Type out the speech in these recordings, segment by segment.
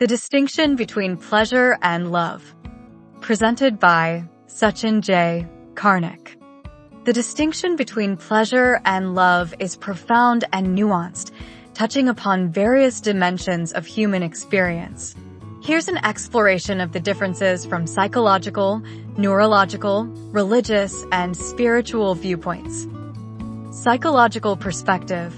The distinction between pleasure and love. Presented by Sachin J. Karnik. The distinction between pleasure and love is profound and nuanced, touching upon various dimensions of human experience. Here's an exploration of the differences from psychological, neurological, religious, and spiritual viewpoints. Psychological perspective.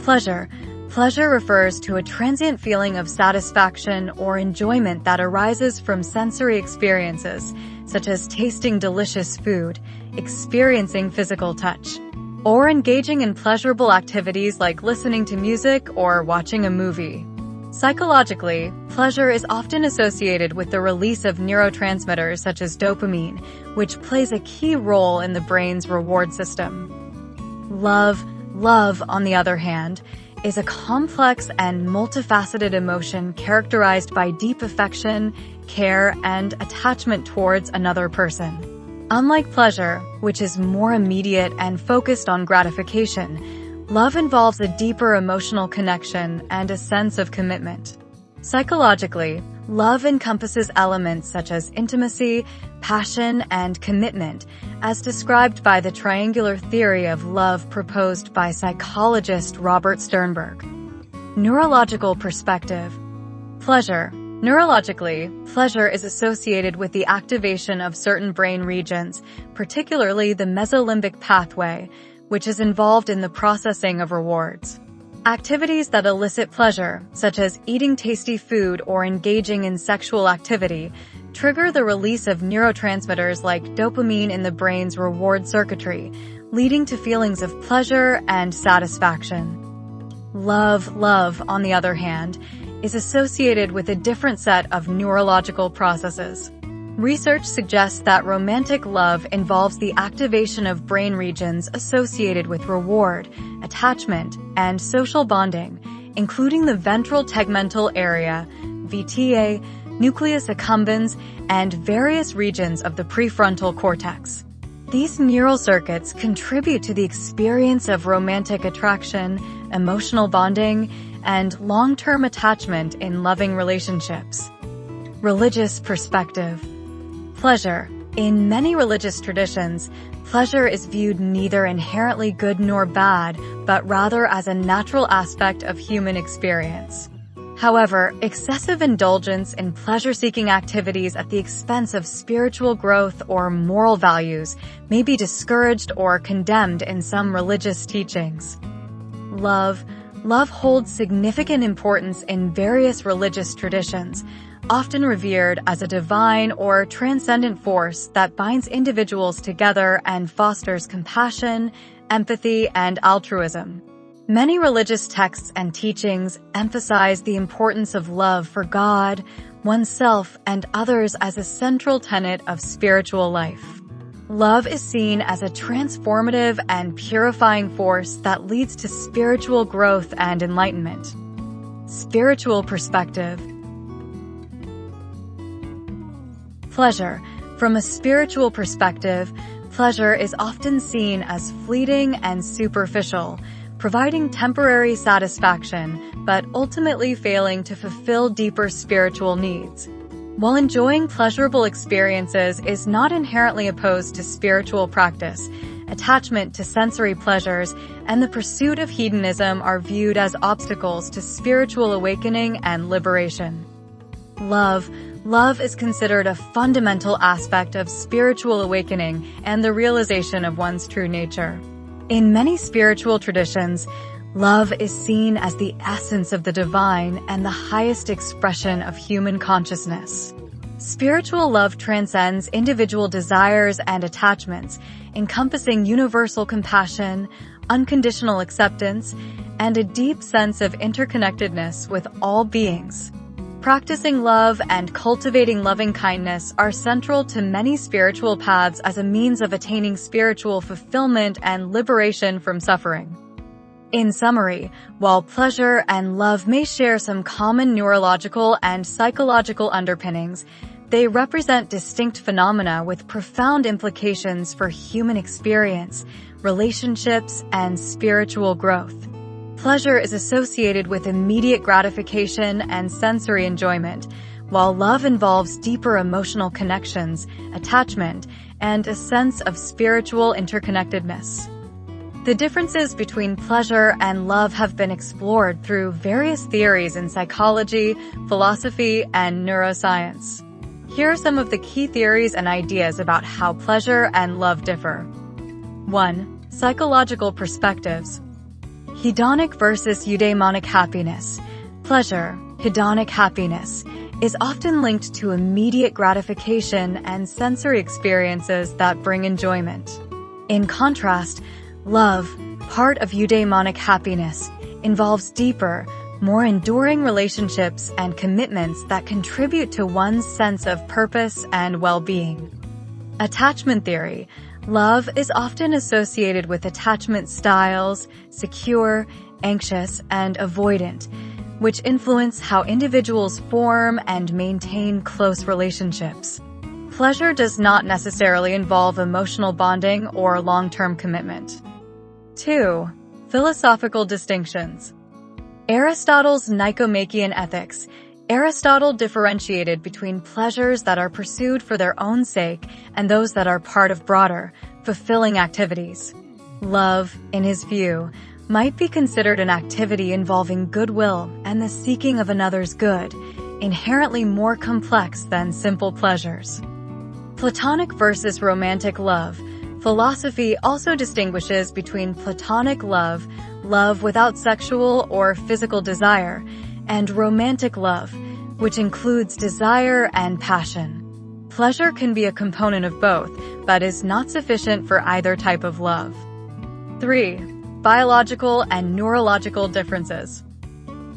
Pleasure. Pleasure refers to a transient feeling of satisfaction or enjoyment that arises from sensory experiences, such as tasting delicious food, experiencing physical touch, or engaging in pleasurable activities like listening to music or watching a movie. Psychologically, pleasure is often associated with the release of neurotransmitters such as dopamine, which plays a key role in the brain's reward system. Love, love, on the other hand, is a complex and multifaceted emotion characterized by deep affection, care, and attachment towards another person. Unlike pleasure, which is more immediate and focused on gratification, Love involves a deeper emotional connection and a sense of commitment. Psychologically, love encompasses elements such as intimacy, passion, and commitment, as described by the triangular theory of love proposed by psychologist Robert Sternberg. Neurological perspective. Pleasure. Neurologically, pleasure is associated with the activation of certain brain regions, particularly the mesolimbic pathway, which is involved in the processing of rewards. Activities that elicit pleasure, such as eating tasty food or engaging in sexual activity, trigger the release of neurotransmitters like dopamine in the brain's reward circuitry, leading to feelings of pleasure and satisfaction. Love, love, on the other hand, is associated with a different set of neurological processes. Research suggests that romantic love involves the activation of brain regions associated with reward, attachment, and social bonding, including the ventral tegmental area, VTA, nucleus accumbens, and various regions of the prefrontal cortex. These neural circuits contribute to the experience of romantic attraction, emotional bonding, and long-term attachment in loving relationships. Religious perspective. Pleasure. In many religious traditions, pleasure is viewed neither inherently good nor bad, but rather as a natural aspect of human experience. However, excessive indulgence in pleasure-seeking activities at the expense of spiritual growth or moral values may be discouraged or condemned in some religious teachings. Love. Love holds significant importance in various religious traditions, often revered as a divine or transcendent force that binds individuals together and fosters compassion, empathy, and altruism. Many religious texts and teachings emphasize the importance of love for God, oneself, and others as a central tenet of spiritual life. Love is seen as a transformative and purifying force that leads to spiritual growth and enlightenment. Spiritual perspective Pleasure. From a spiritual perspective, pleasure is often seen as fleeting and superficial, providing temporary satisfaction, but ultimately failing to fulfill deeper spiritual needs. While enjoying pleasurable experiences is not inherently opposed to spiritual practice, attachment to sensory pleasures and the pursuit of hedonism are viewed as obstacles to spiritual awakening and liberation. Love, Love is considered a fundamental aspect of spiritual awakening and the realization of one's true nature. In many spiritual traditions, love is seen as the essence of the divine and the highest expression of human consciousness. Spiritual love transcends individual desires and attachments, encompassing universal compassion, unconditional acceptance, and a deep sense of interconnectedness with all beings. Practicing love and cultivating loving kindness are central to many spiritual paths as a means of attaining spiritual fulfillment and liberation from suffering. In summary, while pleasure and love may share some common neurological and psychological underpinnings, they represent distinct phenomena with profound implications for human experience, relationships, and spiritual growth. Pleasure is associated with immediate gratification and sensory enjoyment, while love involves deeper emotional connections, attachment, and a sense of spiritual interconnectedness. The differences between pleasure and love have been explored through various theories in psychology, philosophy, and neuroscience. Here are some of the key theories and ideas about how pleasure and love differ. 1. Psychological perspectives. Hedonic versus eudaimonic happiness. Pleasure, hedonic happiness, is often linked to immediate gratification and sensory experiences that bring enjoyment. In contrast, love, part of eudaimonic happiness, involves deeper, more enduring relationships and commitments that contribute to one's sense of purpose and well-being. Attachment theory. Love is often associated with attachment styles, secure, anxious, and avoidant, which influence how individuals form and maintain close relationships. Pleasure does not necessarily involve emotional bonding or long-term commitment. 2. Philosophical distinctions. Aristotle's Nicomachean Ethics Aristotle differentiated between pleasures that are pursued for their own sake and those that are part of broader, fulfilling activities. Love, in his view, might be considered an activity involving goodwill and the seeking of another's good, inherently more complex than simple pleasures. Platonic versus romantic love. Philosophy also distinguishes between platonic love, love without sexual or physical desire, and romantic love, which includes desire and passion. Pleasure can be a component of both, but is not sufficient for either type of love. 3 biological and neurological differences.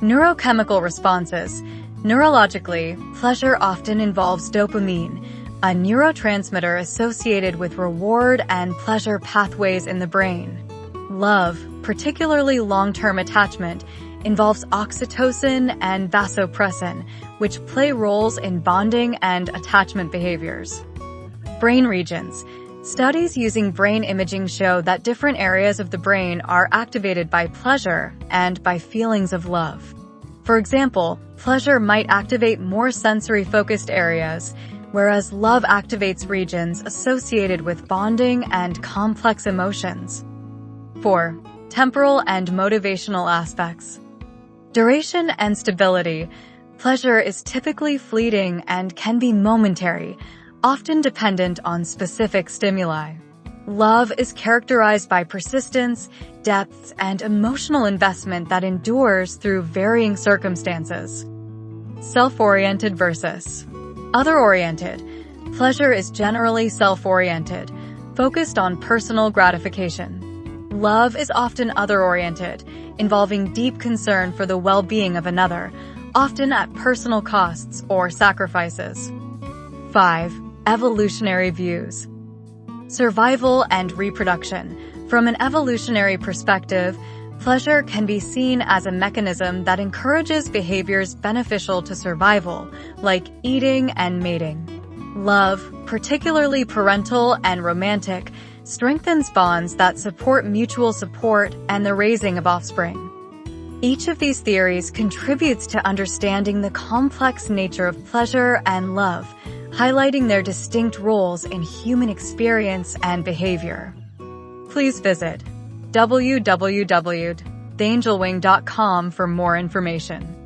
Neurochemical responses. Neurologically, pleasure often involves dopamine, a neurotransmitter associated with reward and pleasure pathways in the brain. Love, particularly long-term attachment, involves oxytocin and vasopressin, which play roles in bonding and attachment behaviors. Brain regions. Studies using brain imaging show that different areas of the brain are activated by pleasure and by feelings of love. For example, pleasure might activate more sensory-focused areas, whereas love activates regions associated with bonding and complex emotions. 4. Temporal and motivational aspects. Duration and stability. Pleasure is typically fleeting and can be momentary, often dependent on specific stimuli. Love is characterized by persistence, depth, and emotional investment that endures through varying circumstances. Self-oriented versus other-oriented. Pleasure is generally self-oriented, focused on personal gratification. Love is often other-oriented, involving deep concern for the well-being of another, often at personal costs or sacrifices. 5. Evolutionary views. Survival and reproduction. From an evolutionary perspective, pleasure can be seen as a mechanism that encourages behaviors beneficial to survival, like eating and mating. Love, particularly parental and romantic, strengthens bonds that support mutual support and the raising of offspring. Each of these theories contributes to understanding the complex nature of pleasure and love, highlighting their distinct roles in human experience and behavior. Please visit www.theangelwing.com for more information.